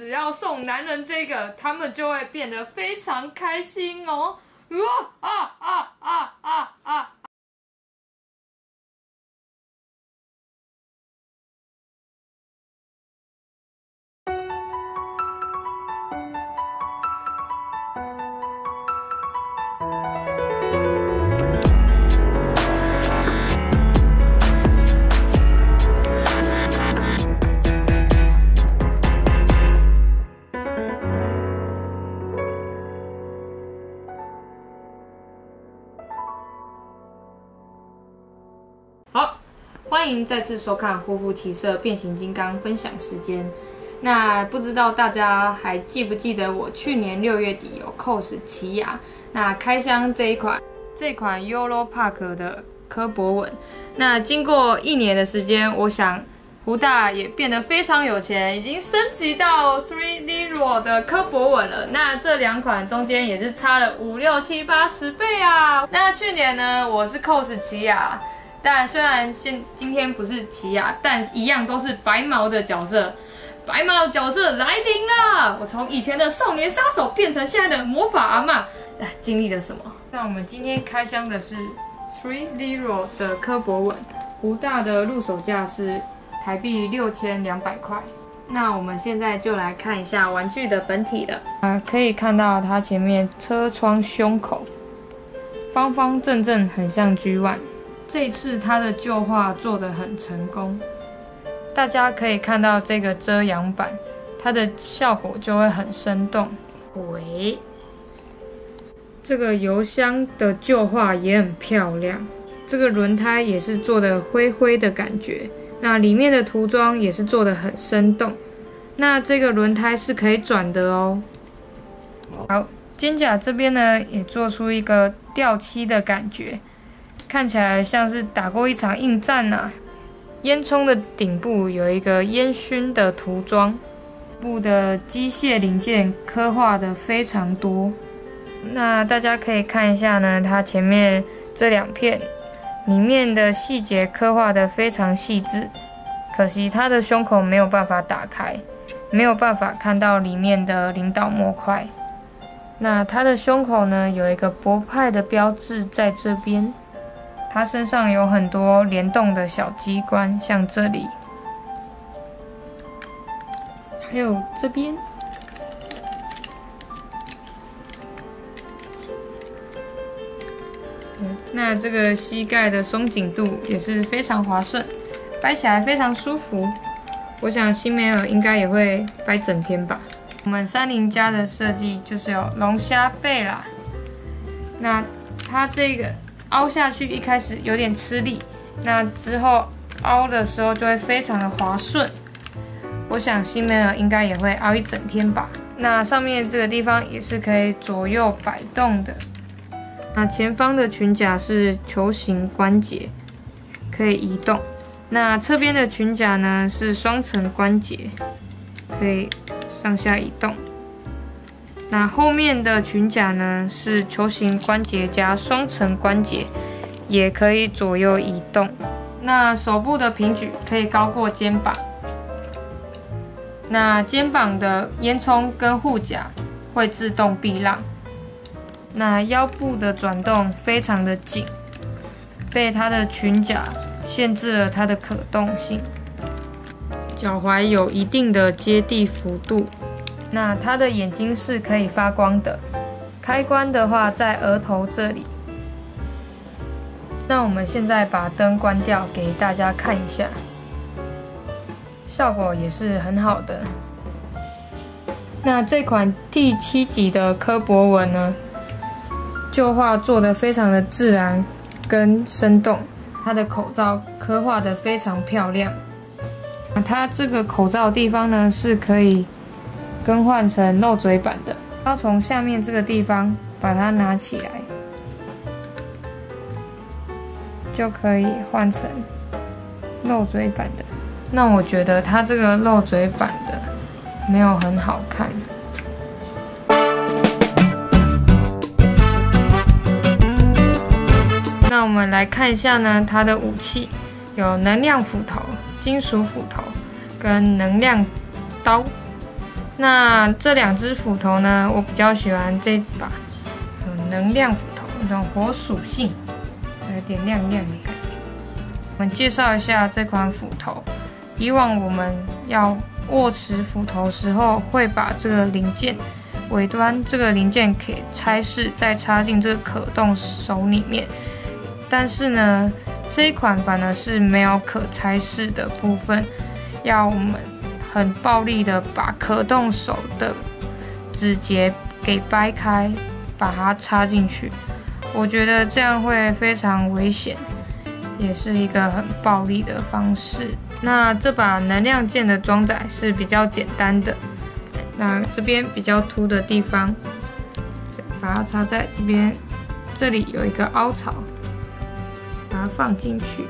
只要送男人这个，他们就会变得非常开心哦。哇啊啊啊啊啊！欢迎再次收看《护肤骑士变形金刚》分享时间。那不知道大家还记不记得我去年六月底有 cos 奇亚，那开箱这一款这款 Euro Park 的科博文。那经过一年的时间，我想胡大也变得非常有钱，已经升级到 Three Zero 的科博文了。那这两款中间也是差了五六七八十倍啊。那去年呢，我是 cos 奇亚。但虽然现今天不是奇亚，但一样都是白毛的角色。白毛的角色来临了！我从以前的少年杀手变成现在的魔法阿妈，哎，经历了什么？那我们今天开箱的是 Three Zero 的科博文，湖大的入手价是台币六千两百块。那我们现在就来看一下玩具的本体了。啊，可以看到它前面车窗胸口方方正正，很像 G One。这次它的旧化做得很成功，大家可以看到这个遮阳板，它的效果就会很生动。喂，这个油箱的旧化也很漂亮，这个轮胎也是做的灰灰的感觉，那里面的涂装也是做的很生动。那这个轮胎是可以转的哦。好，肩胛这边呢也做出一个掉漆的感觉。看起来像是打过一场硬战呐！烟囱的顶部有一个烟熏的涂装，部的机械零件刻画的非常多。那大家可以看一下呢，它前面这两片里面的细节刻画的非常细致。可惜它的胸口没有办法打开，没有办法看到里面的领导模块。那它的胸口呢，有一个博派的标志在这边。它身上有很多联动的小机关，像这里，还有这边。那这个膝盖的松紧度也是非常滑顺，掰起来非常舒服。我想新梅尔应该也会掰整天吧。我们三菱家的设计就是有龙虾背啦，那它这个。凹下去一开始有点吃力，那之后凹的时候就会非常的滑顺。我想新梅尔应该也会凹一整天吧。那上面这个地方也是可以左右摆动的。那前方的裙甲是球形关节，可以移动。那侧边的裙甲呢是双层关节，可以上下移动。那后面的裙甲呢是球形关节加双层关节，也可以左右移动。那手部的平举可以高过肩膀。那肩膀的烟囱跟护甲会自动避让。那腰部的转动非常的紧，被它的裙甲限制了它的可动性。脚踝有一定的接地幅度。那它的眼睛是可以发光的，开关的话在额头这里。那我们现在把灯关掉，给大家看一下，效果也是很好的。那这款第七集的科博文呢，旧画做的非常的自然跟生动，它的口罩刻画的非常漂亮。它这个口罩地方呢是可以。更换成漏嘴版的，要从下面这个地方把它拿起来，就可以换成漏嘴版的。那我觉得它这个漏嘴版的没有很好看。那我们来看一下呢，它的武器有能量斧头、金属斧头跟能量刀。那这两只斧头呢，我比较喜欢这把能量斧头，那种火属性，有点亮亮的感觉。我们介绍一下这款斧头。以往我们要握持斧头时候，会把这个零件尾端这个零件可以拆式，再插进这个可动手里面。但是呢，这一款反而是没有可拆式的部分，要我们很暴力的把可动手的指节给掰开，把它插进去。我觉得这样会非常危险。也是一个很暴力的方式。那这把能量剑的装载是比较简单的。那这边比较凸的地方，把它插在这边，这里有一个凹槽，把它放进去。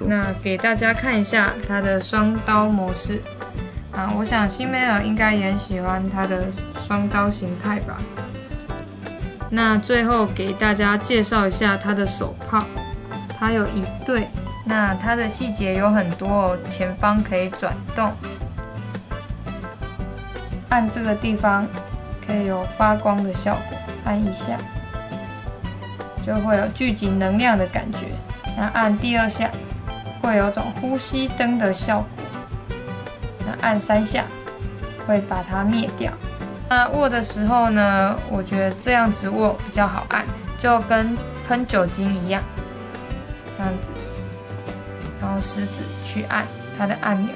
那给大家看一下它的双刀模式。啊，我想新梅尔应该也喜欢它的双刀形态吧。那最后给大家介绍一下它的手炮，它有一对，那它的细节有很多哦，前方可以转动，按这个地方可以有发光的效果，按一下就会有聚集能量的感觉，那按第二下会有种呼吸灯的效果，那按三下会把它灭掉。那握的时候呢，我觉得这样子握比较好按，就跟喷酒精一样，这样子，然后食指去按它的按钮，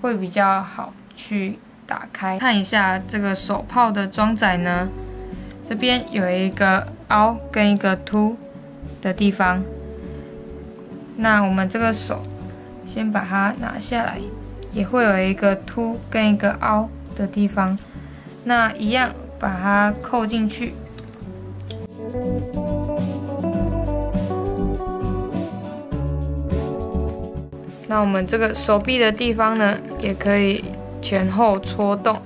会比较好去打开。看一下这个手炮的装载呢，这边有一个凹跟一个凸的地方，那我们这个手先把它拿下来，也会有一个凸跟一个凹的地方。那一样把它扣进去。那我们这个手臂的地方呢，也可以前后搓动。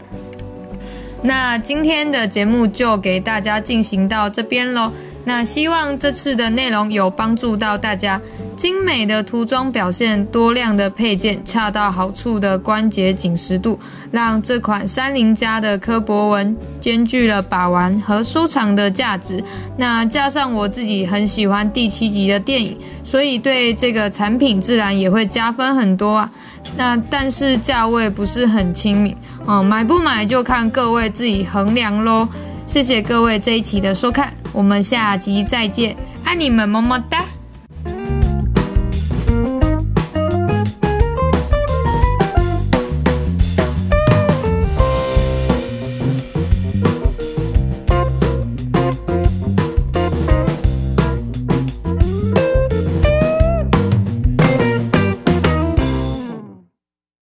那今天的节目就给大家进行到这边喽。那希望这次的内容有帮助到大家。精美的涂装表现，多量的配件，恰到好处的关节紧实度，让这款三菱家的科博文兼具了把玩和收藏的价值。那加上我自己很喜欢第七集的电影，所以对这个产品自然也会加分很多啊。那但是价位不是很亲民哦，买不买就看各位自己衡量喽。谢谢各位这一期的收看，我们下集再见，爱你们么么哒。